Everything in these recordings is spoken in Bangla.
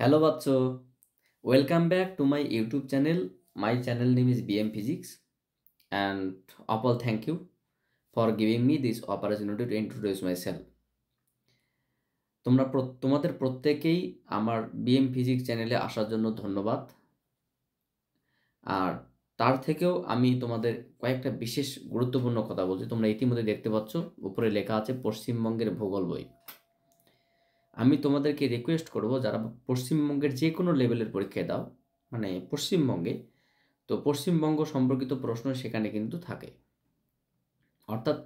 Hello Batcho, welcome back to my YouTube channel. My channel name is BM Physics and Apple thank you for giving me this opportunity to introduce myself. তোমরা প্র- তোমাদের প্রত্যেকেই আমার বিএম ফিজিক্স চ্যানেলে আসার জন্য ধন্যবাদ আর তার থেকেও আমি তোমাদের কয়েকটা বিশেষ গুরুত্বপূর্ণ কথা বলছি তোমরা ইতিমধ্যে দেখতে পাচ্ছ উপরে লেখা আছে পশ্চিমবঙ্গের ভূগোল বই আমি তোমাদেরকে রিকোয়েস্ট করব যারা পশ্চিমবঙ্গের যে কোনো লেভেলের পরীক্ষায় দাও মানে পশ্চিমবঙ্গে, তো পশ্চিমবঙ্গ সম্পর্কিত প্রশ্ন সেখানে কিন্তু থাকে। অর্থাৎ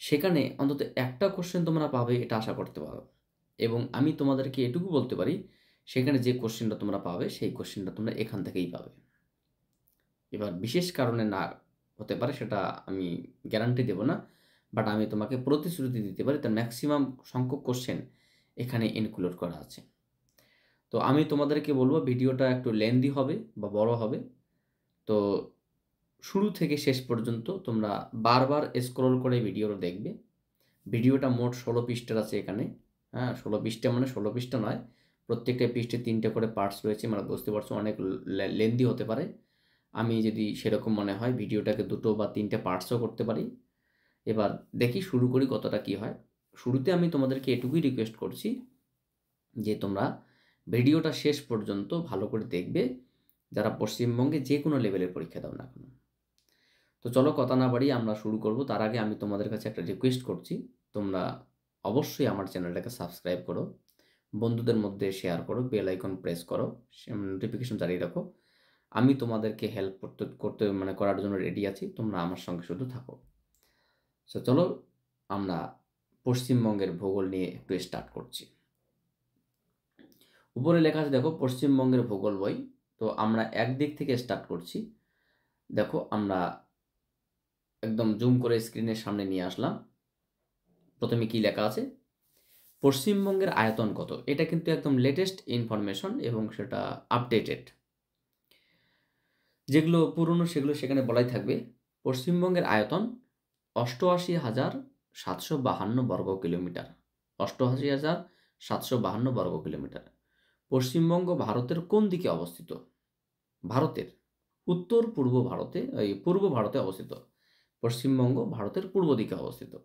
সেখানে অন্তত একটা কোশ্চেন তোমরা পাবে, এটা আশা করতে পারো। এবং আমি তোমাদেরকে এটুকু বলতে পারি, সেখানে যে কোশ্চেনটা তোমরা পাবে, সেই কোশ্চেনটা তোমরা এখান থেকেই পাবে। এবার বিশেষ কারণে না হতে পারে, সেটা আমি গ্যারান্টি দেব না বাট আমি তোমাকে প্রতিশ্রুতি দিতে পারি, তার ম্যাক্সিমাম সংখ্যক কোশ্চেন এখানে ইনক্লুড করা আছে। তো আমি তোমাদেরকে বলব ভিডিওটা একটু লেন্দি হবে বা বড় হবে। তো শুরু থেকে শেষ পর্যন্ত তোমরা বারবার স্ক্রল করে ভিডিওটা দেখবে। ভিডিওটা মোট ষোলো পৃষ্ঠার আছে এখানে। হ্যাঁ ষোলো পৃষ্ঠা মানে ষোলো পৃষ্ঠা নয়। প্রত্যেকটা পৃষ্ঠে তিনটে করে পার্টস রয়েছে মানে বুঝতে পারছ অনেক লেন্দি হতে পারে। আমি যদি সেরকম মনে হয়, ভিডিওটাকে দুটো বা তিনটে পার্টসও করতে পারি। এবার দেখি শুরু করি কতটা কি হয়। শুরুতে আমি তোমাদেরকে এটুকুই রিকোয়েস্ট করছি যে তোমরা ভিডিওটা শেষ পর্যন্ত ভালো করে দেখবে, যারা পশ্চিমবঙ্গে যে কোনো লেভেলের পরীক্ষা দাও না কেন। তো চলো কথা না বাড়িয়ে আমরা শুরু করব। তার আগে আমি তোমাদের কাছে একটা রিকোয়েস্ট করছি। তোমরা অবশ্যই আমার চ্যানেলটাকে সাবস্ক্রাইব করো, বন্ধুদের মধ্যে শেয়ার করো বেল আইকন প্রেস করো নোটিফিকেশন চালিয়ে রাখো। আমি তোমাদেরকে হেল্প করতে করতে মানে করার জন্য রেডি আছি। তোমরা আমার সঙ্গে শুধু থাকো। সো চলো আমরা পশ্চিমবঙ্গের ভূগোল নিয়ে একটু স্টার্ট করছি। উপরে লেখা আছে, দেখো, পশ্চিমবঙ্গের ভূগোল বই। তো আমরা একদিক থেকে স্টার্ট করছি। দেখো, আমরা একদম জুম করে স্ক্রিনের সামনে নিয়ে আসলাম। প্রথমে কি লেখা আছে? পশ্চিমবঙ্গের আয়তন কত? এটা কিন্তু একদম লেটেস্ট ইনফরমেশন এবং সেটা আপডেটেড যেগুলো পুরনো, সেগুলো সেখানে বলাই থাকবে। পশ্চিমবঙ্গের আয়তন অষ্টআশি হাজার সাতশো বাহান্ন বর্গ কিলোমিটার, অষ্টআশি হাজার সাতশো বাহান্ন বর্গ কিলোমিটার। পশ্চিমবঙ্গ ভারতের কোন দিকে অবস্থিত? ভারতের। উত্তর পূর্ব ভারতে, এই পূর্ব ভারতে অবস্থিত। পশ্চিমবঙ্গ ভারতের পূর্ব দিকে অবস্থিত।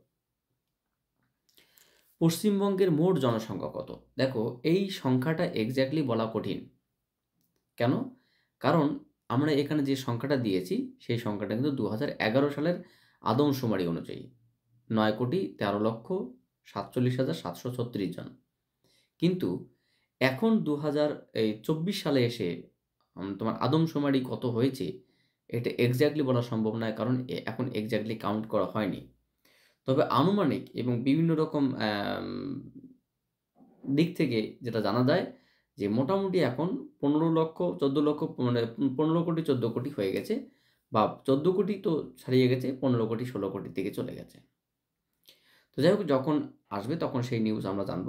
পশ্চিমবঙ্গের মোট জনসংখ্যা কত? দেখো, এই সংখ্যাটা এক্স্যাক্টলি বলা কঠিন। কেন? কারণ আমরা এখানে যে সংখ্যাটা দিয়েছি, সেই সংখ্যাটা কিন্তু দু হাজার এগারো সালের আদমশুমারি অনুযায়ী। নয় কোটি তেরো লক্ষ সাতচল্লিশ হাজার সাতশো ছত্রিশ জন। কিন্তু এখন দু হাজার, এই চব্বিশ সালে এসে তোমার আদমশুমারি কত হয়েছে, এটা এক্স্যাক্টলি বলা সম্ভব নয়, কারণ এখন এক্স্যাক্টলি কাউন্ট করা হয়নি। তবে আনুমানিক এবং বিভিন্ন রকম দিক থেকে যেটা জানা যায় যে মোটামুটি এখন পনেরো লক্ষ, চোদ্দ লক্ষ মানে পনেরো কোটি, চোদ্দ কোটি হয়ে গেছে বা চোদ্দ কোটি তো ছাড়িয়ে গেছে, পনেরো কোটি, ষোলো কোটির দিকে চলে গেছে। তো যাই হোক, যখন আসবে তখন সেই নিউজ আমরা জানব।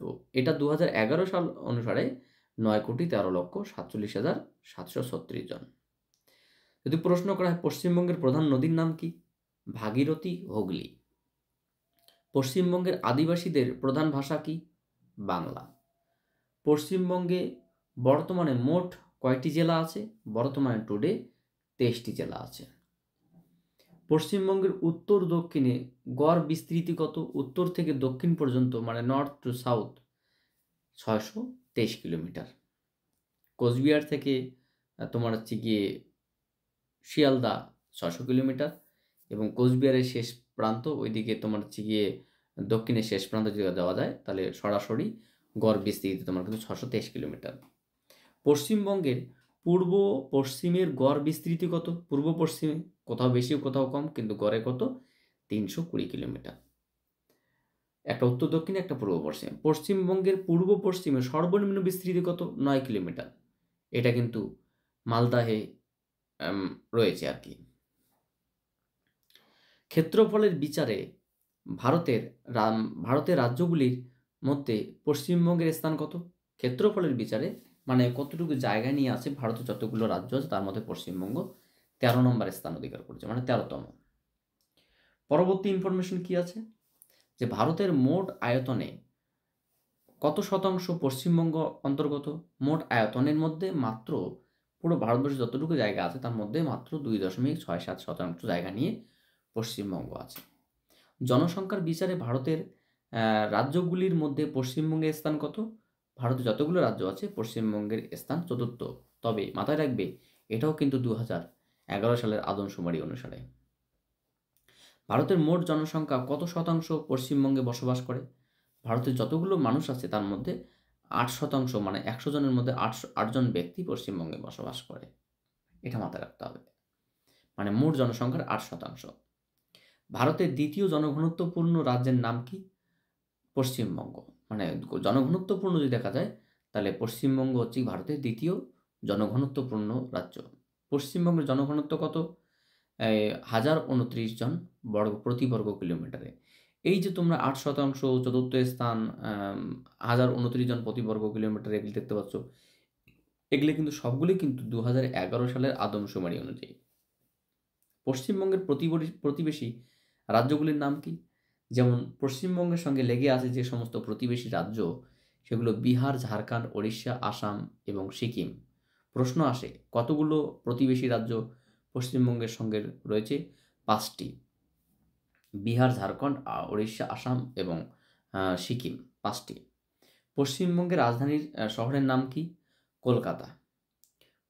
তো এটা দু হাজার এগারো সাল অনুসারে নয় কোটি তেরো লক্ষ সাতচল্লিশ হাজার সাতশো ছত্রিশ জন। যদি প্রশ্ন করা হয়, পশ্চিমবঙ্গের প্রধান নদীর নাম কি? ভাগীরথী হুগলি। পশ্চিমবঙ্গের আদিবাসীদের প্রধান ভাষা কি? বাংলা। পশ্চিমবঙ্গে বর্তমানে মোট কয়টি জেলা আছে? বর্তমানে টুডে তেইশটি জেলা আছে। পশ্চিমবঙ্গের উত্তর দক্ষিণে গড় বিস্তৃতি কত উত্তর থেকে দক্ষিণ পর্যন্ত মানে নর্থ টু সাউথ ছয়শো তেইশ কিলোমিটার। কোচবিহার থেকে তোমার হচ্ছে গিয়ে শিয়ালদা ছশো কিলোমিটার এবং কোচবিহারের শেষ প্রান্ত, ওইদিকে তোমার হচ্ছে গিয়ে দক্ষিণের শেষ প্রান্ত যদি দেওয়া যায়, তাহলে সরাসরি গড় বিস্তৃতি তোমার কিন্তু ছশো তেইশ কিলোমিটার। পশ্চিমবঙ্গের পূর্ব পশ্চিমের গড় বিস্তৃতি কত? পূর্ব পশ্চিমে কোথাও বেশি, কোথাও কম, কিন্তু গড়ে কত? তিনশো কুড়ি কিলোমিটার। একটা উত্তর দক্ষিণে, একটা পূর্ব পশ্চিমে। পশ্চিমবঙ্গের পূর্ব পশ্চিমে সর্বনিম্ন বিস্তৃতি কত? নয় কিলোমিটার। এটা কিন্তু মালদাহে রয়েছে আর কি। ক্ষেত্রফলের বিচারে ভারতের ভারতের রাজ্যগুলির মধ্যে পশ্চিমবঙ্গের স্থান কত? ক্ষেত্রফলের বিচারে মানে কতটুকু জায়গা নিয়ে আছে ভারতের যতগুলো রাজ্য আছে, তার মধ্যে পশ্চিমবঙ্গ তেরো নম্বর স্থান অধিকার করেছে মানে তেরোতম। পরবর্তী ইনফরমেশন কি আছে? যে ভারতের মোট আয়তনে কত শতাংশ পশ্চিমবঙ্গ অন্তর্গত? মোট আয়তনের মধ্যে মাত্র পুরো ভারতবর্ষে যতটুকু জায়গা আছে, তার মধ্যে মাত্র দুই দশমিক ছয় সাত শতাংশ জায়গা নিয়ে পশ্চিমবঙ্গ আছে। জনসংখ্যার বিচারে ভারতের রাজ্যগুলির মধ্যে পশ্চিমবঙ্গের স্থান কত? ভারতে যতগুলো রাজ্য আছে, পশ্চিমবঙ্গের স্থান চতুর্থ। তবে মাথায় রাখবে, এটাও কিন্তু দু হাজার এগারো সালের আদমশুমারি অনুসারে। ভারতের মোট জনসংখ্যা কত শতাংশ পশ্চিমবঙ্গে বসবাস করে? ভারতের যতগুলো মানুষ আছে, তার মধ্যে আট শতাংশ মানে একশো জনের মধ্যে আটশো আটজন ব্যক্তি পশ্চিমবঙ্গে বসবাস করে। এটা মাথায় রাখতে হবে। মানে মোট জনসংখ্যার আট শতাংশ। ভারতের দ্বিতীয় জনঘনত্বপূর্ণ রাজ্যের নাম কি? পশ্চিমবঙ্গ। মানে জনঘনত্বপূর্ণ যদি দেখা যায়, তাহলে পশ্চিমবঙ্গ হচ্ছে ভারতের দ্বিতীয় জনঘনত্বপূর্ণ রাজ্য। পশ্চিমবঙ্গের জনঘনত্ব কত? হাজার উনত্রিশ জন বর্গ, প্রতি বর্গ কিলোমিটারে। এই যে তোমরা আট শতাংশ চতুর্থ স্থান হাজার উনত্রিশ জন প্রতি বর্গ কিলোমিটার এগুলি দেখতে পাচ্ছ, এগুলি কিন্তু সবগুলি কিন্তু দু এগারো সালের আদমশুমারি অনুযায়ী। পশ্চিমবঙ্গের প্রতিবেশী রাজ্যগুলির নাম কি? যেমন পশ্চিমবঙ্গের সঙ্গে লেগে আছে যে সমস্ত প্রতিবেশী রাজ্য, সেগুলো বিহার, ঝাড়খণ্ড, ওড়িশা, আসাম এবং সিকিম। প্রশ্ন আসে, কতগুলো প্রতিবেশী রাজ্য পশ্চিমবঙ্গের সঙ্গে রয়েছে? পাঁচটি। বিহার, ঝাড়খণ্ড ওড়িশা, আসাম এবং সিকিম। পাঁচটি। পশ্চিমবঙ্গের রাজধানীর শহরের নাম কি? কলকাতা।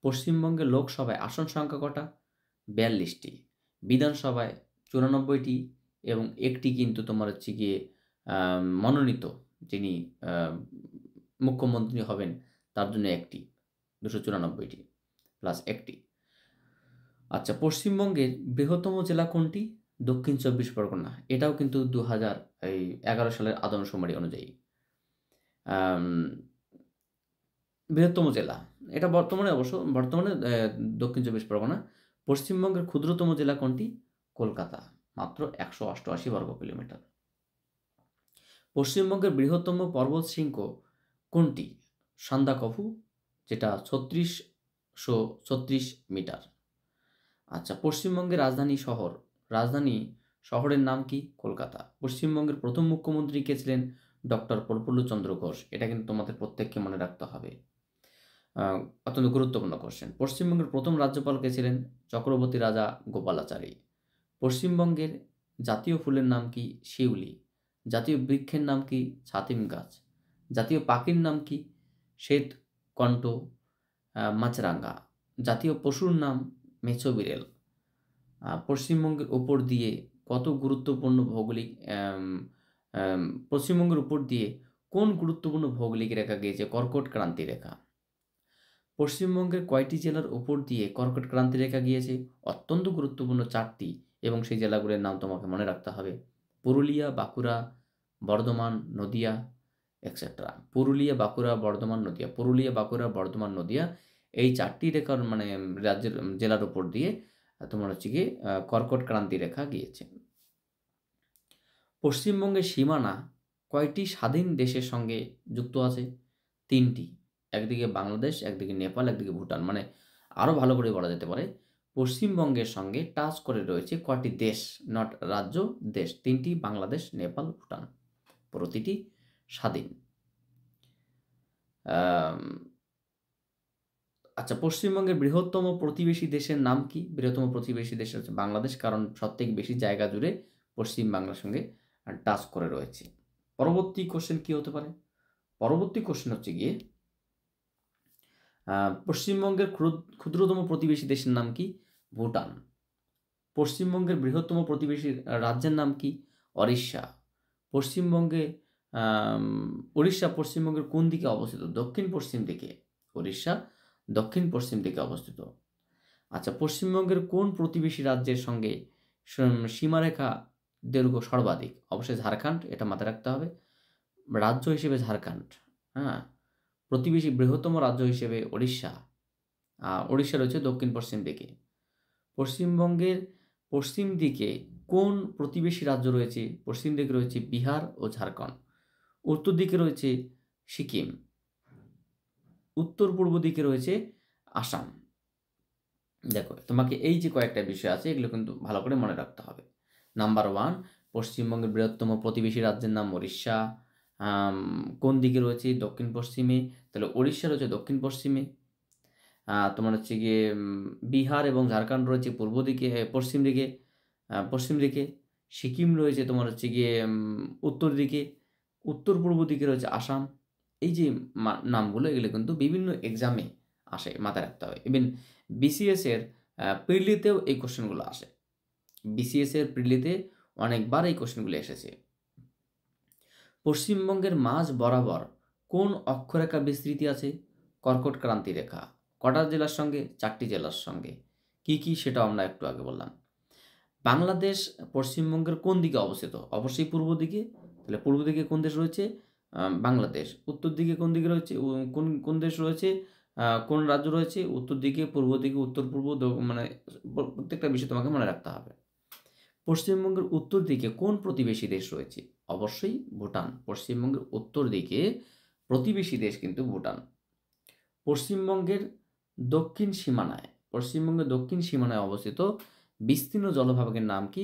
পশ্চিমবঙ্গের লোকসভায় আসন সংখ্যা কটা? বিয়াল্লিশটি। বিধানসভায় চুরানব্বইটি। এবং একটি কিন্তু তোমার হচ্ছে গিয়ে মনোনীত যিনি মুখ্যমন্ত্রী হবেন, তার জন্য একটি, দুশো চুরানব্বইটি প্লাস একটি। আচ্ছা পশ্চিমবঙ্গের বৃহত্তম জেলা কোনটি? দক্ষিণ চব্বিশ পরগনা। এটাও কিন্তু দু হাজার এই, এগারো সালের আদমশুমারি অনুযায়ী। বৃহত্তম জেলা। এটা বর্তমানে অবশ্য, বর্তমানে দক্ষিণ চব্বিশ পরগনা। পশ্চিমবঙ্গের ক্ষুদ্রতম জেলা কোনটি? কলকাতা। মাত্র একশো অষ্টআশি বর্গ কিলোমিটার। পশ্চিমবঙ্গের বৃহত্তম পর্বত শৃঙ্গ কোনটি? সান্দাকফু, যেটা ছত্রিশশো ছত্রিশ মিটার। আচ্ছা পশ্চিমবঙ্গের রাজধানী শহর, রাজধানী শহরের নাম কি? কলকাতা। পশ্চিমবঙ্গের প্রথম মুখ্যমন্ত্রী কে ছিলেন? ডক্টর প্রফুল্লচন্দ্র ঘোষ। এটা কিন্তু তোমাদের প্রত্যেককে মনে রাখতে হবে। অত্যন্ত গুরুত্বপূর্ণ কোশ্চেন পশ্চিমবঙ্গের প্রথম রাজ্যপাল কে ছিলেন? চক্রবর্তী রাজা গোপালাচারী। পশ্চিমবঙ্গের জাতীয় ফুলের নাম কি শিউলি? জাতীয় বৃক্ষের নাম কি ছাতিম গাছ? জাতীয় পাখির নাম কি শ্বেত কণ্ঠ মাছরাঙ্গা জাতীয় পশুর নাম মেছো বিড়েল। পশ্চিমবঙ্গের ওপর দিয়ে কত গুরুত্বপূর্ণ ভৌগোলিক পশ্চিমবঙ্গের উপর দিয়ে কোন গুরুত্বপূর্ণ ভৌগোলিক রেখা গিয়েছে? কর্কট ক্রান্তি রেখা। পশ্চিমবঙ্গের কয়টি জেলার উপর দিয়ে কর্কট ক্রান্তি রেখা গিয়েছে? অত্যন্ত গুরুত্বপূর্ণ চারটি। এবং সেই জেলাগুলির নাম তোমাকে মনে রাখতে হবে। পুরুলিয়া, বাঁকুড়া, বর্ধমান, নদিয়া এক্সেট্রা পুরুলিয়া, বাঁকুড়া, বর্ধমান, নদিয়া। পুরুলিয়া, বাঁকুড়া, বর্ধমান, নদিয়া এই চারটি রেখার মানে রাজ্যের জেলার উপর দিয়ে তোমার হচ্ছে গিয়ে কর্কট ক্রান্তি রেখা গিয়েছে। পশ্চিমবঙ্গের সীমানা কয়টি স্বাধীন দেশের সঙ্গে যুক্ত আছে? তিনটি। একদিকে বাংলাদেশ, একদিকে নেপাল, একদিকে ভুটান। মানে আরও ভালো করে বলা যেতে পারে। পশ্চিমবঙ্গের সঙ্গে টাচ করে রয়েছে কয়টি দেশ? নট রাজ্য, দেশ তিনটি, বাংলাদেশ, নেপাল, ভুটান। প্রতিটি স্বাধীন। আচ্ছা পশ্চিমবঙ্গের বৃহত্তম প্রতিবেশী দেশের নাম কি? বৃহত্তম প্রতিবেশী দেশ হচ্ছে বাংলাদেশ, কারণ সবথেকে বেশি জায়গা জুড়ে পশ্চিম বাংলার সঙ্গে টাচ করে রয়েছে। পরবর্তী কোশ্চেন কি হতে পারে? পরবর্তী কোশ্চেন হচ্ছে গিয়ে পশ্চিমবঙ্গের ক্ষুদ্রতম প্রতিবেশী দেশের নাম কি? ভুটান। পশ্চিমবঙ্গের বৃহত্তম প্রতিবেশী রাজ্যের নাম কি? অরিষ্যা পশ্চিমবঙ্গে উড়িষ্যা পশ্চিমবঙ্গের কোন দিকে অবস্থিত? দক্ষিণ পশ্চিম দিকে। উড়িষ্যা দক্ষিণ পশ্চিম দিকে অবস্থিত। আচ্ছা পশ্চিমবঙ্গের কোন প্রতিবেশী রাজ্যের সঙ্গে সীমারেখা দৈর্ঘ্য সর্বাধিক? অবশ্যই ঝাড়খণ্ড, এটা মাথায় রাখতে হবে। রাজ্য হিসেবে ঝাড়খণ্ড হ্যাঁ? প্রতিবেশী বৃহত্তম রাজ্য হিসেবে ওড়িশা। ওড়িশা রয়েছে দক্ষিণ পশ্চিম দিকে। পশ্চিমবঙ্গের পশ্চিম দিকে কোন প্রতিবেশী রাজ্য রয়েছে? পশ্চিম দিকে রয়েছে বিহার ও ঝাড়খণ্ড। উত্তর দিকে রয়েছে সিকিম। উত্তর পূর্ব দিকে রয়েছে আসাম। দেখো, তোমাকে এই যে কয়েকটা বিষয় আছে, এগুলো কিন্তু ভালো করে মনে রাখতে হবে। নাম্বার ওয়ান পশ্চিমবঙ্গের বৃহত্তম প্রতিবেশী রাজ্যের নাম উড়িষ্যা কোন দিকে রয়েছে? দক্ষিণ পশ্চিমে। তাহলে উড়িষ্যা রয়েছে দক্ষিণ পশ্চিমে। তোমার হচ্ছে গিয়ে বিহার এবং ঝাড়খণ্ড রয়েছে পূর্ব দিকে পশ্চিম দিকে পশ্চিম দিকে। সিকিম রয়েছে তোমার হচ্ছে গিয়ে উত্তর দিকে। উত্তর পূর্ব দিকে রয়েছে আসাম। এই যে নামগুলো, এগুলো কিন্তু বিভিন্ন এক্সামে আসে, মাথায় রাখতে হবে। ইভেন বিসিএসের প্রিলিতেও এই কোশ্চেনগুলো আসে। বিসিএসের প্রিলিতে অনেকবার এই কোশ্চেনগুলো এসেছে। পশ্চিমবঙ্গের মাঝ বরাবর কোন অক্ষরেখা বিস্তৃতি আছে? কর্কট ক্রান্তি রেখা কটা জেলার সঙ্গে, চারটি জেলার সঙ্গে? কি কি সেটা আমরা একটু আগে বললাম। বাংলাদেশ পশ্চিমবঙ্গের কোন দিকে অবস্থিত? অবশ্যই পূর্ব দিকে। তাহলে পূর্ব দিকে কোন দেশ রয়েছে? বাংলাদেশ। উত্তর দিকে কোন দিকে রয়েছে? কোন কোন দেশ রয়েছে? কোন রাজ্য রয়েছে? উত্তর দিকে, পূর্ব দিকে, উত্তর পূর্ব মানে প্রত্যেকটা বিষয় তোমাকে মনে রাখতে হবে। পশ্চিমবঙ্গের উত্তর দিকে কোন প্রতিবেশী দেশ রয়েছে? অবশ্যই ভুটান। পশ্চিমবঙ্গের উত্তর দিকে প্রতিবেশী দেশ কিন্তু ভুটান। পশ্চিমবঙ্গের দক্ষিণ সীমানায়, পশ্চিমবঙ্গের দক্ষিণ সীমানায় অবস্থিত বিস্তীর্ণ জলভাগের নাম কি?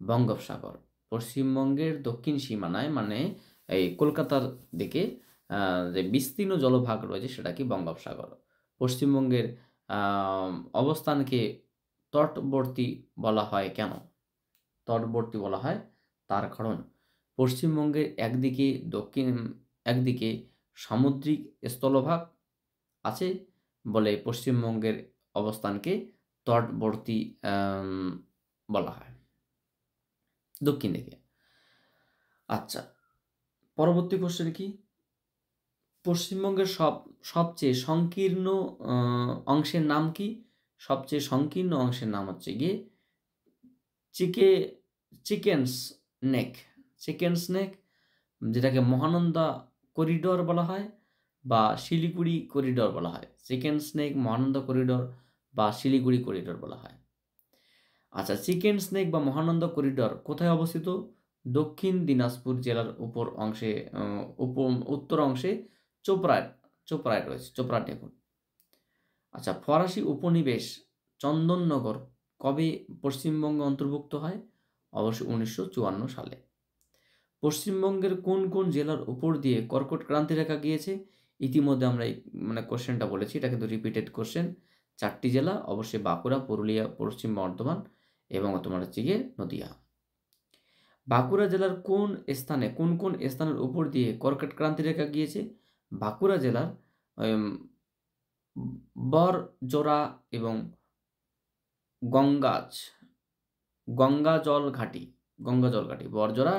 বঙ্গোপসাগর। পশ্চিমবঙ্গের দক্ষিণ সীমানায় মানে এই কলকাতার দিকে যে বিস্তীর্ণ জলভাগ রয়েছে সেটা কি? বঙ্গোপসাগর। পশ্চিমবঙ্গের অবস্থানকে তটবর্তী বলা হয় কেন? তটবর্তী বলা হয় তার কারণ। পশ্চিমবঙ্গের একদিকে, দক্ষিণ, একদিকে সামুদ্রিক স্থলভাগ আছে বলে পশ্চিমবঙ্গের অবস্থানকে তটবর্তী বলা হয়। দক্ষিণ দিকে। আচ্ছা পরবর্তী কোশ্চেন কি? পশ্চিমবঙ্গের সব, সবচেয়ে সংকীর্ণ অংশের নাম কি? সবচেয়ে সংকীর্ণ অংশের নাম হচ্ছে গিয়ে চিকে, চিকেনস নেক। চিকেন স্নেক, যেটাকে মহানন্দা করিডর বলা হয় বা শিলিগুড়ি করিডর বলা হয়। চিকেন স্নেক, মহানন্দা করিডর বা শিলিগুড়ি করিডর বলা হয়। আচ্ছা চিকেন স্নেক বা মহানন্দ করিডর কোথায় অবস্থিত? দক্ষিণ দিনাজপুর জেলার উপর অংশে উত্তর অংশে চোপড়ায় চোপড়ায় রয়েছে চোপড়া দেখুন আচ্ছা ফরাসি উপনিবেশ চন্দননগর কবে পশ্চিমবঙ্গে অন্তর্ভুক্ত হয়? অবশ্যই উনিশশো সালে। পশ্চিমবঙ্গের কোন কোন জেলার উপর দিয়ে কর্কট ক্রান্তি রেখা গিয়েছে? ইতিমধ্যে আমরা এই মানে কোশ্চেনটা বলেছি এটা কিন্তু রিপিটেড কোশ্চেন চারটি জেলা, অবশ্যই বাঁকুড়া, পুরুলিয়া, পশ্চিম বর্ধমান এবং তোমার হচ্ছে গিয়ে নদিয়া। বাঁকুড়া জেলার কোন স্থানে, কোন কোন স্থানের উপর দিয়ে কর্কট ক্রান্তি রেখা গিয়েছে? বাঁকুড়া জেলার বরজোড়া এবং গঙ্গাজ গঙ্গা জল ঘাটি গঙ্গা জল ঘাটি বরজোড়া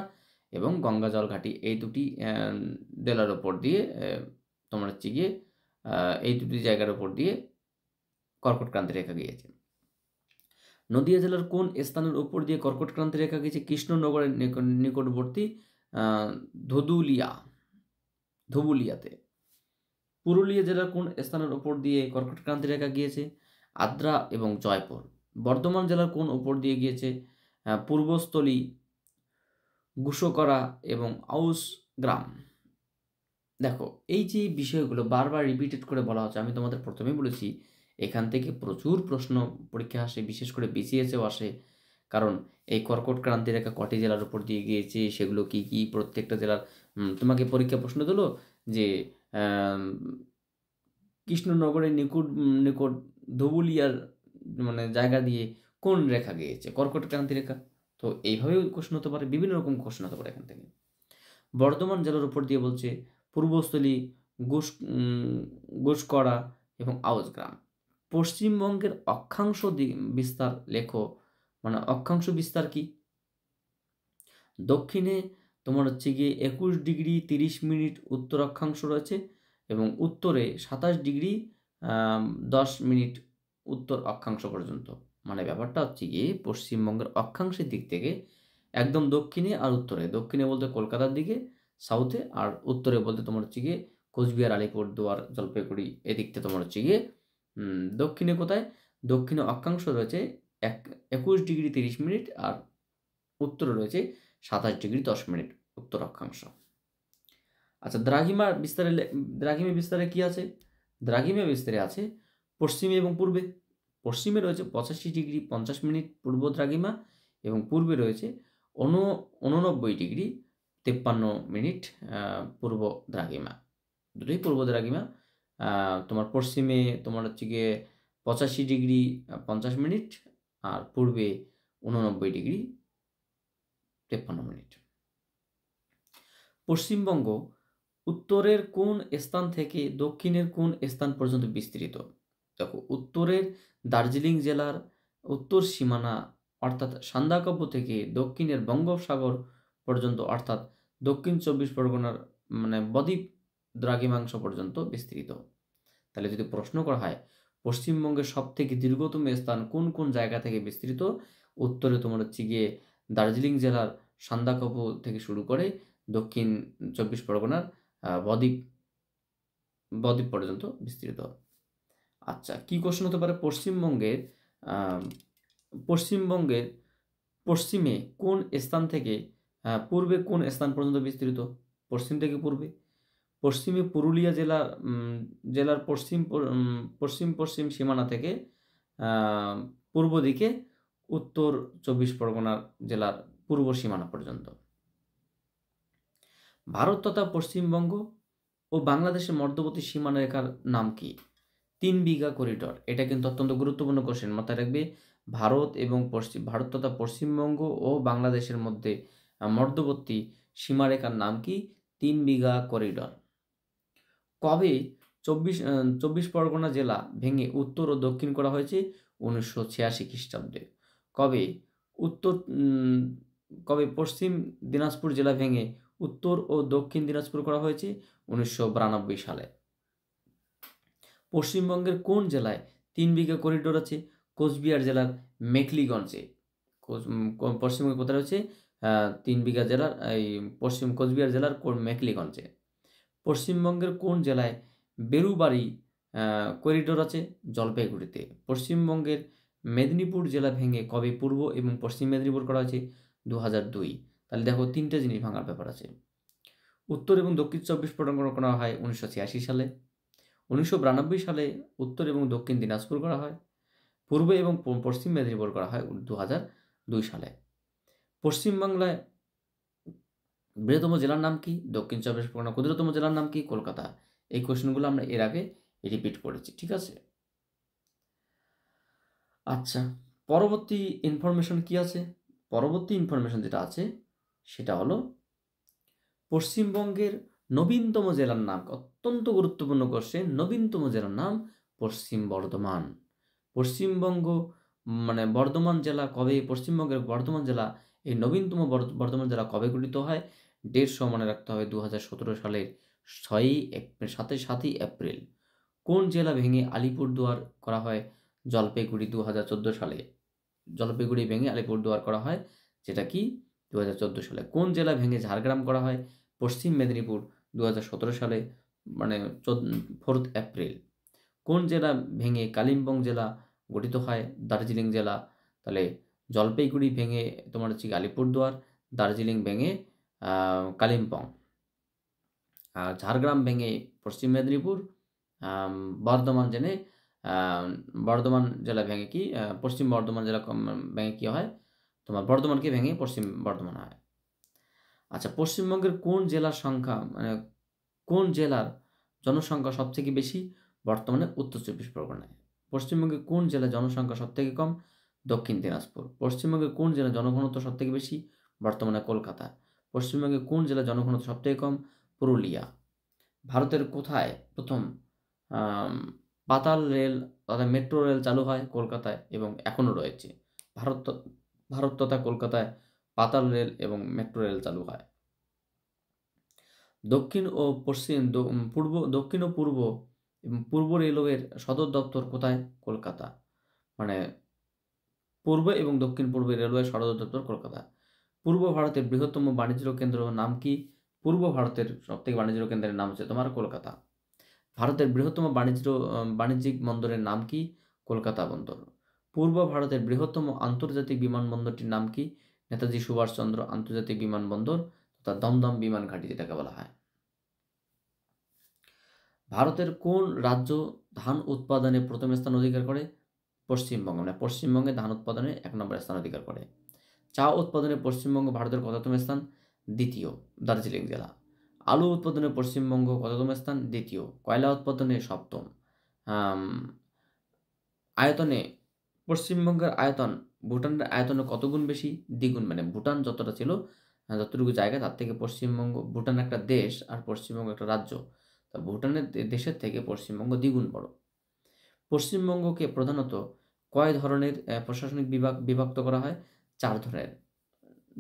এবং গঙ্গা জল ঘাটি এই দুটি জেলার ওপর দিয়ে তোমার হচ্ছে গিয়ে এই দুটি জায়গার ওপর দিয়ে কর্কট ক্রান্তি রেখা গিয়েছে। নদিয়া জেলার কোন স্থানের উপর দিয়ে কর্কট ক্রান্তি রেখা গিয়েছে? কৃষ্ণনগরের নিকটবর্তী ধুদুলিয়া ধুবুলিয়াতে। পুরুলিয়া জেলার কোন স্থানের উপর দিয়ে কর্কট ক্রান্তি রেখা গিয়েছে? আদ্রা এবং জয়পুর। বর্ধমান জেলার কোন উপর দিয়ে গিয়েছে? পূর্বস্থলী গুসকরা এবং আউস গ্রাম। দেখো, এই যে বিষয়গুলো বারবার রিপিটেড করে বলা হচ্ছে, আমি তোমাদের প্রথমেই বলেছি, এখান থেকে প্রচুর প্রশ্ন পরীক্ষা আসে, বিশেষ করে বিসিএসেও আসে। কারণ এই কর্কট ক্রান্তি রেখা কটি জেলার উপর দিয়ে গিয়েছে, সেগুলো কি কি প্রত্যেকটা জেলার তোমাকে পরীক্ষা প্রশ্ন দিল যে কৃষ্ণনগরের নিকট নিকট ধুবুলিয়ার মানে জায়গা দিয়ে কোন রেখা গিয়েছে? কর্কট ক্রান্তি রেখা। তো এইভাবেও কোশ্চেন হতে পারে, বিভিন্ন রকম কোশ্চেন হতে পারে এখান থেকে। বর্ধমান জেলার উপর দিয়ে বলছে, পূর্বস্থলী ঘুষ ঘুষকড়া এবং আউজ গ্রাম পশ্চিমবঙ্গের অক্ষাংশ বিস্তার লেখো। মানে অক্ষাংশ বিস্তার কি? দক্ষিণে তোমার হচ্ছে গিয়ে একুশ ডিগ্রি তিরিশ মিনিট উত্তর অক্ষাংশ রয়েছে এবং উত্তরে সাতাশ ডিগ্রি দশ মিনিট উত্তর অক্ষাংশ পর্যন্ত। মানে ব্যাপারটা হচ্ছে গিয়ে পশ্চিমবঙ্গের অক্ষাংশের দিক থেকে একদম দক্ষিণে আর উত্তরে। দক্ষিণে বলতে কলকাতার দিকে সাউথে আর উত্তরে বলতে তোমার হচ্ছে গিয়ে কোচবিহার, আলিপুরদুয়ার, জলপাইগুড়ি এদিকটা তোমার হচ্ছে গিয়ে দক্ষিণে কোথায়? দক্ষিণে অক্ষাংশ রয়েছে এক, একুশ ডিগ্রি তিরিশ মিনিট আর উত্তরে রয়েছে সাতাশ ডিগ্রি দশ মিনিট উত্তর অক্ষাংশ। আচ্ছা দ্রাঘিমার বিস্তারে দ্রাঘিমে বিস্তারে কি আছে? দ্রাঘিমে বিস্তারে আছে পশ্চিমে এবং পূর্বে। পশ্চিমে রয়েছে পঁচাশি ডিগ্রি পঞ্চাশ মিনিট, পূর্ব দ্রাঘিমা এবং পূর্বে রয়েছে অনু উননব্বই ডিগ্রি তেপ্পান্ন মিনিট পূর্ব দ্রাঘিমা। দুটোই পূর্ব দ্রাঘিমা। তোমার পশ্চিমে তোমার হচ্ছে গিয়ে পঁচাশি ডিগ্রি পঞ্চাশ মিনিট আর পূর্বে উননব্বই ডিগ্রি তেপ্পান্ন মিনিট। পশ্চিমবঙ্গ উত্তরের কোন স্থান থেকে দক্ষিণের কোন স্থান পর্যন্ত বিস্তৃত? দেখো, উত্তরের দার্জিলিং জেলার উত্তর সীমানা, অর্থাৎ সান্দাকব্য থেকে দক্ষিণের বঙ্গোপসাগর পর্যন্ত, অর্থাৎ দক্ষিণ চব্বিশ পরগনার মানে বদ্বীপ দ্রাঘিমাংশ পর্যন্ত বিস্তৃত। তাহলে যদি প্রশ্ন করা হয়, পশ্চিমবঙ্গের সব থেকে দীর্ঘতম স্থান কোন কোন জায়গা থেকে বিস্তৃত? উত্তরে তোমার হচ্ছে গিয়ে দার্জিলিং জেলার সান্দাকপু থেকে শুরু করে দক্ষিণ চব্বিশ পরগনার বদ্বীপ বদ্বীপ পর্যন্ত বিস্তৃত। আচ্ছা কি কোশ্চেন হতে পারে? পশ্চিমবঙ্গের পশ্চিমবঙ্গের পশ্চিমে কোন স্থান থেকে পূর্বে কোন স্থান পর্যন্ত বিস্তৃত? পশ্চিম থেকে পূর্বে। পশ্চিমে পুরুলিয়া জেলার জেলার পশ্চিম পশ্চিম পশ্চিম সীমানা থেকে পূর্ব দিকে উত্তর চব্বিশ পরগনার জেলার পূর্ব সীমানা পর্যন্ত। ভারত তথা পশ্চিমবঙ্গ ও বাংলাদেশের মধ্যবর্তী সীমানা রেখার নাম কি? তিন বিঘা করিডর এটা কিন্তু অত্যন্ত গুরুত্বপূর্ণ কোশ্চেন মাথায় রাখবে, ভারত এবং পশ্চিম, ভারত তথা পশ্চিমবঙ্গ ও বাংলাদেশের মধ্যে মধ্যবর্তী সীমারেখার নাম কি? তিন বিঘা করিডর কবে চব্বিশ চব্বিশ পরগনা জেলা ভেঙে উত্তর ও দক্ষিণ করা হয়েছে? উনিশশো ছিয়াশি খ্রিস্টাব্দে। কবে উত্তর কবে পশ্চিম দিনাজপুর জেলা ভেঙে উত্তর ও দক্ষিণ দিনাজপুর করা হয়েছে? উনিশশো বিরানব্বই সালে। পশ্চিমবঙ্গের কোন জেলায় তিন বিঘা করিডোর আছে? কোচবিহার জেলার মেকলিগঞ্জে পশ্চিমবঙ্গে কোথায় রয়েছে? তিন বিঘা জেলার, এই, পশ্চিম কোচবিহার জেলার মেকলিগঞ্জে পশ্চিমবঙ্গের কোন জেলায় বেরুবাড়ি করিডোর আছে? জলপাইগুড়িতে। পশ্চিমবঙ্গের মেদিনীপুর জেলা ভেঙে কবে পূর্ব এবং পশ্চিম মেদিনীপুর করা হয়েছে? দু হাজার দুই। তাহলে দেখো তিনটে জিনিস ভাঙার ব্যাপার আছে। উত্তর এবং দক্ষিণ চব্বিশ পরগনা করা হয় উনিশশো ছিয়াশি সালে। উনিশশো বিরানব্বই সালে উত্তর এবং দক্ষিণ দিনাজপুর করা হয়। পূর্ব এবং পশ্চিম মেদিনীপুর করা হয় দু দুই সালে। পশ্চিমবাংলায় বৃহত্তম জেলার নাম কি? দক্ষিণ চব্বিশ পরগনা ক্ষুদ্রতম জেলার নাম কি? কলকাতা। এই কোশ্চেনগুলো আমরা এর আগে রিপিট করেছি, ঠিক আছে? আচ্ছা পরবর্তী ইনফরমেশন কি আছে? পরবর্তী ইনফরমেশন যেটা আছে সেটা হলো পশ্চিমবঙ্গের নবীনতম জেলার নাম, অত্যন্ত গুরুত্বপূর্ণ কোশ্চেন নবীনতম জেলার নাম পশ্চিম বর্ধমান। পশ্চিমবঙ্গ মানে বর্ধমান জেলা কবে, পশ্চিমবঙ্গের বর্ধমান জেলা, এই নবীনতম বর্ধমান জেলা কবে গঠিত হয়? দেড়শো মনে রাখতে হবে দু হাজার সতেরো সালের ছয়ই সাতই সাতই এপ্রিল। কোন জেলা ভেঙে আলিপুরদুয়ার করা হয়? জলপাইগুড়ি দু হাজার চোদ্দ সালে। জলপাইগুড়ি ভেঙে আলিপুরদুয়ার করা হয়, যেটা কি? দু হাজার চোদ্দ সালে। কোন জেলা ভেঙে ঝাড়গ্রাম করা হয়? পশ্চিম মেদিনীপুর। দু হাজার সতেরো সালে মানে ফোর্থ এপ্রিল। কোন জেলা ভেঙে কালিম্পং জেলা গঠিত হয়? দার্জিলিং জেলা। তাহলে জলপাইগুড়ি ভেঙে তোমার হচ্ছে আলিপুরদুয়ার, দার্জিলিং ভেঙে কালিম্পং। আর ঝাড়গ্রাম ভেঙে পশ্চিম মেদিনীপুর বর্ধমান জেনে বর্ধমান জেলা ভেঙে কি পশ্চিম বর্ধমান জেলা ভেঙে কী হয়? তোমার বর্ধমানকে ভেঙে পশ্চিম বর্ধমান হয়। আচ্ছা পশ্চিমবঙ্গের কোন জেলার সংখ্যা মানে কোন জেলার জনসংখ্যা সবথেকে বেশি? বর্তমানে উত্তর চব্বিশ পরগনায়। পশ্চিমবঙ্গে কোন জেলার জনসংখ্যা সবথেকে কম? দক্ষিণ দিনাজপুর। পশ্চিমবঙ্গের কোন জেলার জনঘনত্ব সবথেকে বেশি? বর্তমানে কলকাতা। পশ্চিমবঙ্গে কোন জেলার জনঘনত্ব সবথেকে কম? পুরুলিয়া। ভারতের কোথায় প্রথম পাতাল রেল, অর্থাৎ মেট্রো রেল চালু হয় কলকাতায় এবং এখনও রয়েছে? ভারত ভারত তথা কলকাতায় পাতাল রেল এবং মেট্রো রেল চালু হয়। দক্ষিণ ও পশ্চিম পূর্ব, দক্ষিণ ও পূর্ব এবং পূর্ব রেলওয়ের সদর দপ্তর কোথায়? কলকাতা। মানে পূর্ব এবং দক্ষিণ পূর্ব রেলওয়ের সদর দপ্তর কলকাতা। পূর্ব ভারতের বৃহত্তম বাণিজ্য কেন্দ্র নাম কি? পূর্ব ভারতের সবথেকে বাণিজ্য কেন্দ্রের নাম হচ্ছে তোমার কলকাতা। ভারতের বৃহত্তম বাণিজ্য বাণিজ্যিক বন্দরের নাম কি? কলকাতা বন্দর। পূর্ব ভারতের বৃহত্তম আন্তর্জাতিক বিমানবন্দরটির নাম কি? নেতাজি সুভাষচন্দ্র আন্তর্জাতিক বিমানবন্দর তথা দমদম বিমান ঘাঁটি যেটাকে বলা হয়। ভারতের কোন রাজ্য ধান উৎপাদনে প্রথম স্থান অধিকার করে? পশ্চিমবঙ্গ। মানে পশ্চিমবঙ্গে ধান উৎপাদনে এক নম্বর স্থান অধিকার করে। চা উৎপাদনে পশ্চিমবঙ্গ ভারতের কততম স্থান? দ্বিতীয়, দার্জিলিং জেলা। আলু উৎপাদনে পশ্চিমবঙ্গ কততম স্থান? দ্বিতীয়, কয়লা উৎপাদনে সপ্তম। আয়তনে, পশ্চিমবঙ্গের আয়তন ভুটানের আয়তনে কত গুণ বেশি? দ্বিগুণ মানে ভুটান যতটা ছিল যতটুকু জায়গা, তার থেকে পশ্চিমবঙ্গ, ভুটান একটা দেশ আর পশ্চিমবঙ্গ একটা রাজ্য। তা ভুটানের দেশের থেকে পশ্চিমবঙ্গ দ্বিগুণ বড়। পশ্চিমবঙ্গকে প্রধানত কয় ধরনের প্রশাসনিক বিভাগ বিভক্ত করা হয়? চার ধরনের,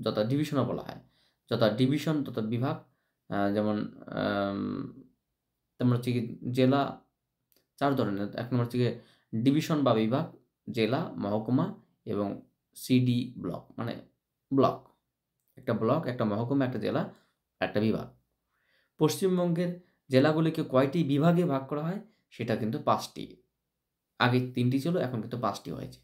যথা ডিভিশনও বলা হয়। যথা ডিভিশন, তথা বিভাগ যেমন তেমন হচ্ছে কি, জেলা, চার ধরনের। এক নম্বর হচ্ছে ডিভিশন বা বিভাগ, জেলা, মহকুমা এবং সিডি ব্লক মানে ব্লক একটা ব্লক একটা মহকুমা, একটা জেলা, একটা বিভাগ। পশ্চিমবঙ্গের জেলাগুলিকে কয়টি বিভাগে ভাগ করা হয়? সেটা কিন্তু পাঁচটি। আগে তিনটি ছিল, এখন কিন্তু পাঁচটি হয়েছে।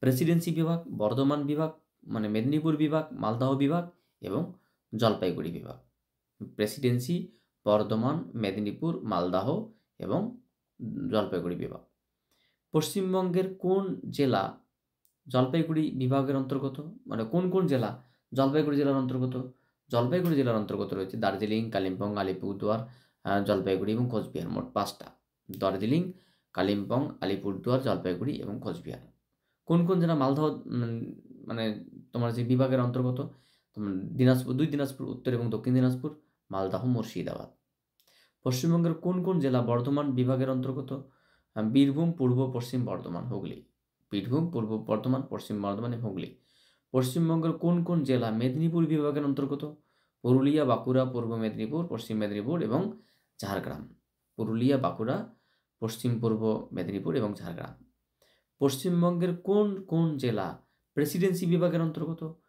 প্রেসিডেন্সি বিভাগ, বর্ধমান বিভাগ মানে মেদিনীপুর বিভাগ, মালদহ বিভাগ এবং জলপাইগুড়ি বিভাগ। প্রেসিডেন্সি বর্ধমান, মেদিনীপুর, মালদাহ এবং জলপাইগুড়ি বিভাগ। পশ্চিমবঙ্গের কোন জেলা জলপাইগুড়ি বিভাগের অন্তর্গত? মানে কোন কোন জেলা জলপাইগুড়ি জেলার অন্তর্গত? জলপাইগুড়ি জেলার অন্তর্গত রয়েছে দার্জিলিং, কালিম্পং, আলিপুরদুয়ার জলপাইগুড়ি এবং কোচবিহার, মোট পাঁচটা। দার্জিলিং, কালিম্পং, আলিপুরদুয়ার, জলপাইগুড়ি এবং কোচবিহার। কোন কোন জেলা মালদহ মানে তোমার যে বিভাগের অন্তর্গত? দিনাজপুর, দুই দিনাজপুর, উত্তর এবং দক্ষিণ দিনাজপুর, মালদাহ, মুর্শিদাবাদ। পশ্চিমবঙ্গের কোন কোন জেলা বর্ধমান বিভাগের অন্তর্গত? বীরভূম, পূর্ব, পশ্চিম বর্ধমান, হুগলি। বীরভূম, পূর্ব, বর্ধমান, পশ্চিম বর্ধমান এবং হুগলি। পশ্চিমবঙ্গের কোন কোন জেলা মেদিনীপুর বিভাগের অন্তর্গত? পুরুলিয়া, বাঁকুড়া, পূর্ব মেদিনীপুর, পশ্চিম মেদিনীপুর এবং ঝাড়গ্রাম। পুরুলিয়া, বাঁকুড়া, পশ্চিম, পূর্ব মেদিনীপুর এবং ঝাড়গ্রাম। পশ্চিমবঙ্গের কোন কোন জেলা প্রেসিডেন্সি বিভাগের অন্তর্গত?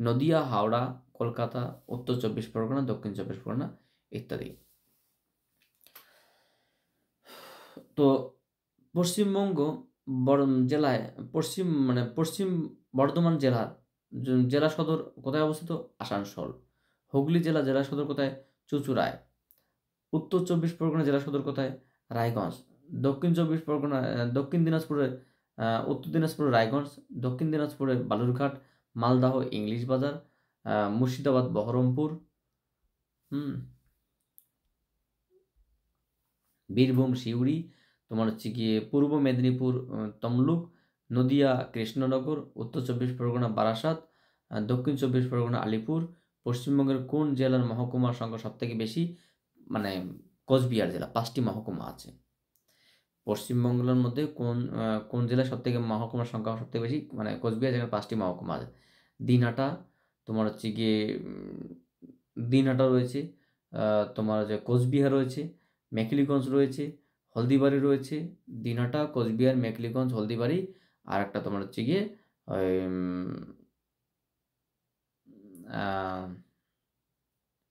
নদিয়া, হাওড়া, কলকাতা, উত্তর চব্বিশ পরগনা, দক্ষিণ চব্বিশ পরগনা ইত্যাদি। তো পশ্চিমবঙ্গ জেলায়, পশ্চিম মানে পশ্চিম বর্ধমান জেলার জেলা সদর কোথায় অবস্থিত? আসানসোল। হুগলি জেলা জেলা সদর কোথায়? চুচুড়ায়। উত্তর চব্বিশ পরগনা জেলা সদর কোথায়? রায়গঞ্জ। দক্ষিণ চব্বিশ পরগনা দক্ষিণ দিনাজপুরের উত্তর দিনাজপুরের রায়গঞ্জ, দক্ষিণ দিনাজপুরের বালুরঘাট, মালদাহ ইংলিশ বাজার মুর্শিদাবাদ বহরমপুর, হুম, বীরভূম সিউড়ি তোমার হচ্ছে গিয়ে পূর্ব মেদিনীপুর তমলুক, নদিয়া, কৃষ্ণনগর, উত্তর চব্বিশ পরগনা, বারাসাত দক্ষিণ চব্বিশ পরগনা, আলিপুর, পশ্চিমবঙ্গের কোন জেলার মহকুমার সংখ্যা সবথেকে বেশি? মানে কোচবিহার জেলা, পাঁচটি মহকুমা আছে। পশ্চিমবঙ্গের মধ্যে কোন কোন জেলায় সবথেকে মহকুমার সংখ্যা সবথেকে বেশি? মানে কোচবিহার জেলার পাঁচটি মহকুমা আছে। দিনহাটা, তোমার হচ্ছে গিয়ে দিনহাটা রয়েছে তোমার যে কোচবিহার রয়েছে, মেখলিগঞ্জ রয়েছে হলদিবাড়ি রয়েছে দিনহাটা কোচবিহার মেকলিগঞ্জ হলদিবাড়ি আর একটা তোমার হচ্ছে গিয়ে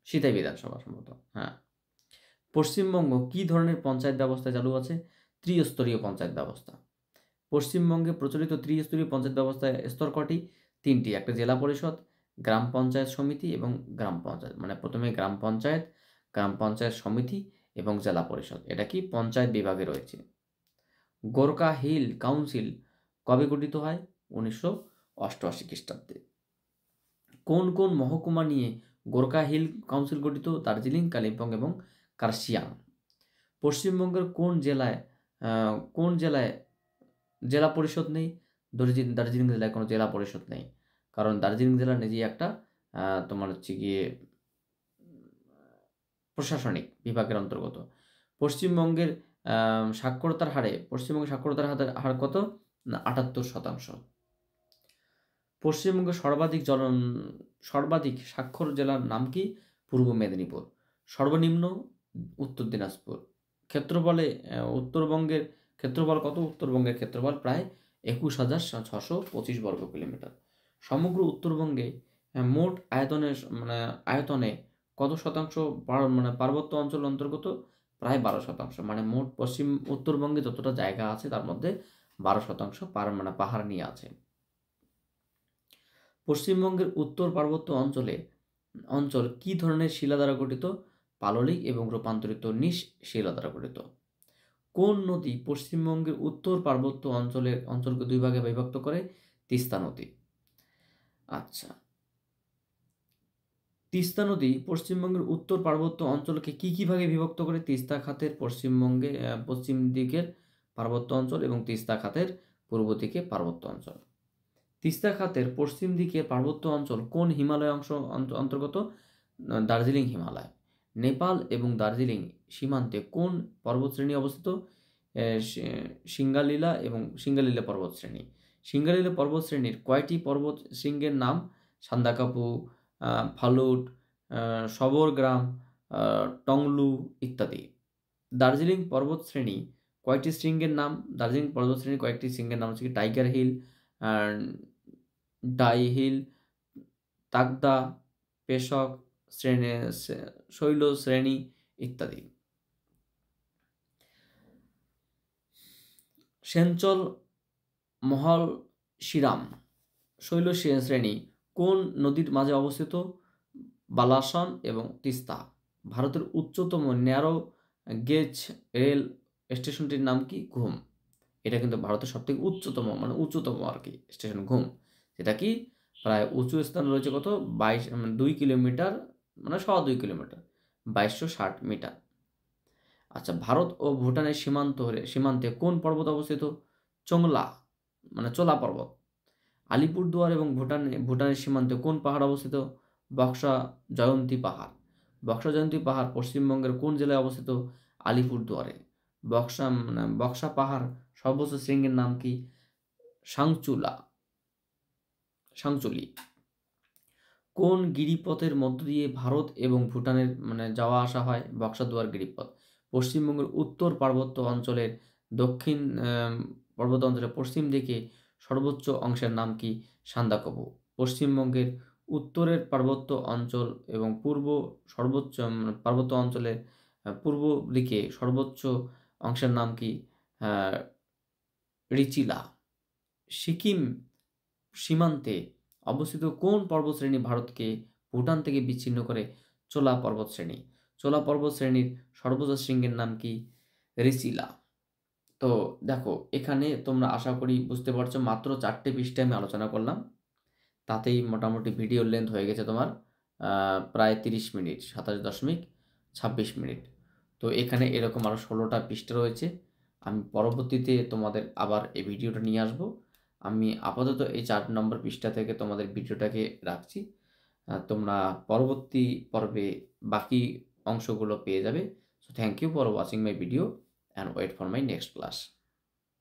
সীতাই বিধানসভা সম্ভবত হ্যাঁ। পশ্চিমবঙ্গ, কী ধরনের পঞ্চায়েত ব্যবস্থা চালু আছে? ত্রিস্তরীয় পঞ্চায়েত ব্যবস্থা। পশ্চিমবঙ্গে প্রচলিত ত্রিস্তরীয় পঞ্চায়েত ব্যবস্থায় স্তর কটি? তিনটি, একটা জেলা পরিষদ, গ্রাম পঞ্চায়েত সমিতি এবং গ্রাম পঞ্চায়েত মানে প্রথমে গ্রাম পঞ্চায়েত গ্রাম পঞ্চায়েত সমিতি এবং জেলা পরিষদ। এটা কি পঞ্চায়েত বিভাগে রয়েছে? গোরকা হিল কাউন্সিল কবে গঠিত হয়? উনিশশো অষ্টআশি খ্রিস্টাব্দে। কোন কোন মহকুমা নিয়ে গোরকা হিল কাউন্সিল গঠিত? দার্জিলিং, কালিম্পং এবং কার্শিয়াং। পশ্চিমবঙ্গের কোন জেলায় কোন জেলায় জেলা পরিষদ নেই? দার্জিলিং দার্জিলিং জেলায় কোনো জেলা পরিষদ নেই। কারণ দার্জিলিং জেলার নিজেই একটা তোমার হচ্ছে গিয়ে প্রশাসনিক বিভাগের অন্তর্গত। পশ্চিমবঙ্গের সাক্ষরতার হারে, পশ্চিমবঙ্গের সাক্ষরতার হাতের হার কত? না, আটাত্তর শতাংশ। পশ্চিমবঙ্গের সর্বাধিক জন, সর্বাধিক স্বাক্ষর জেলার নাম কি? পূর্ব মেদিনীপুর। সর্বনিম্ন উত্তর দিনাজপুর। ক্ষেত্রফলে উত্তরবঙ্গের ক্ষেত্রফল কত? উত্তরবঙ্গের ক্ষেত্রফল প্রায় একুশ হাজার ছশো পঁচিশ বর্গ কিলোমিটার। সমগ্র উত্তরবঙ্গে মোট আয়তনের মানে আয়তনে কত শতাংশ মানে পার্বত্য অঞ্চল অন্তর্গত? প্রায় বারো শতাংশ। মানে মোট পশ্চিম, উত্তরবঙ্গে যতটা জায়গা আছে তার মধ্যে বারো শতাংশ পার মানে পাহাড় নিয়ে আছে। পশ্চিমবঙ্গের উত্তর পার্বত্য অঞ্চলে, অঞ্চল কি ধরনের শিলা দ্বারা গঠিত? পাললিক এবং রূপান্তরিত নিশ শিলা দ্বারা গঠিত। কোন নদী পশ্চিমবঙ্গের উত্তর পার্বত্য অঞ্চলের, অঞ্চলকে দুই ভাগে বিভক্ত করে? তিস্তা নদী। আচ্ছা তিস্তা নদী পশ্চিমবঙ্গের উত্তর পার্বত্য অঞ্চলকে কী কী ভাগে বিভক্ত করে? তিস্তা খাতের পশ্চিমবঙ্গে পশ্চিম দিকের পার্বত্য অঞ্চল এবং তিস্তা খাতের পূর্ব দিকে পার্বত্য অঞ্চল। তিস্তা খাতের পশ্চিম দিকে পার্বত্য অঞ্চল কোন হিমালয় অংশ অন্তর্গত? দার্জিলিং হিমালয়। নেপাল এবং দার্জিলিং সীমান্তে কোন পর্বতশ্রেণী অবস্থিত? সিঙ্গালীলা এবং সিঙ্গালীলা পর্বতশ্রেণী। সিঙ্গালীলা পর্বতশ্রেণীর কয়টি পর্বত শৃঙ্গের নাম? সান্দাকাপু ফালুট সবরগ্রাম টংলু ইত্যাদি। দার্জিলিং পর্বতশ্রেণী কয়েকটি শৃঙ্গের নাম, দার্জিলিং পর্বতশ্রেণীর কয়েকটি শৃঙ্গের নাম হচ্ছে Tiger Hill Dow Hill, Tagda, Peshok শ্রেণি শৈল শ্রেণি ইত্যাদি। সেঞ্চল মহল শিরাম, শৈল শ্রেণি কোন নদীর মাঝে অবস্থিত? বালাসন এবং তিস্তা। ভারতের উচ্চতম ন্যারো গেজ রেল স্টেশনটির নাম কি? ঘুম। এটা কিন্তু ভারতের সবথেকে উচ্চতম মানে উচ্চতম আর কি স্টেশন, ঘুম। যেটা কি? প্রায় উঁচু স্থান রয়েছে কত? বাইশ মানে দুই কিলোমিটার মানে সওয়া দুই কিলোমিটার, বাইশশো ষাট মিটার। আচ্ছা ভারত ও ভুটানের সীমান্ত সীমান্তে কোন পর্বত অবস্থিত? চোংলা মানে চোলা পর্বত। আলিপুরদুয়ার এবং ভুটান ভুটানের সীমান্তে কোন পাহাড় অবস্থিত? বক্সা জয়ন্তী পাহাড়। বক্সা জয়ন্তী পাহাড় পশ্চিমবঙ্গের কোন জেলায় অবস্থিত? আলিপুরদুয়ারে। বক্সা বক্সা পাহাড় সর্বোচ্চ শৃঙ্গের নাম কি? সাংচুলা সাংচুলি। কোন গিরিপথের মধ্য দিয়ে ভারত এবং ভুটানের মানে যাওয়া আসা হয়? বক্সাদুয়ার গিরিপথ। পশ্চিমবঙ্গের উত্তর পার্বত্য অঞ্চলের দক্ষিণ আম, পার্বত্য অঞ্চলের পশ্চিম দিকে সর্বোচ্চ অংশের নাম কি? সান্দাকবু পশ্চিমবঙ্গের উত্তরের পার্বত্য অঞ্চল এবং পূর্ব সর্বোচ্চ পার্বত্য অঞ্চলের পূর্ব দিকে সর্বোচ্চ অংশের নাম কি? রিচিলা। সিকিম সীমান্তে অবস্থিত কোন পর্বতশ্রেণী ভারতকে ভুটান থেকে বিচ্ছিন্ন করে চোলা পর্বতশ্রেণী? চোলা পর্বতশ্রেণীর সর্বোচ্চ শৃঙ্গের নাম কি? রিচিলা। তো দেখো, এখানে তোমরা আশা করি বুঝতে পারছ, মাত্র চারটে পৃষ্ঠে আমি আলোচনা করলাম। তাতেই মোটামুটি ভিডিও লেন্থ হয়ে গেছে তোমার প্রায় তিরিশ মিনিট, সাতাশ দশমিক ছাব্বিশ মিনিট। তো এখানে এরকম আরও ষোলোটা পৃষ্ঠা রয়েছে। আমি পরবর্তীতে তোমাদের আবার এই ভিডিওটা নিয়ে আসব। আমি আপাতত এই চার নম্বর পৃষ্ঠা থেকে তোমাদের ভিডিওটাকে রাখছি। তোমরা পরবর্তী পর্বে বাকি অংশগুলো পেয়ে যাবে। So thank you for watching my video and wait for my next class